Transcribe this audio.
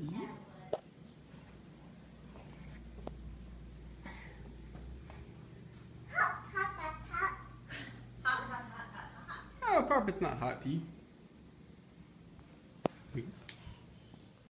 Yeah. Oh, carpet's not hot tea.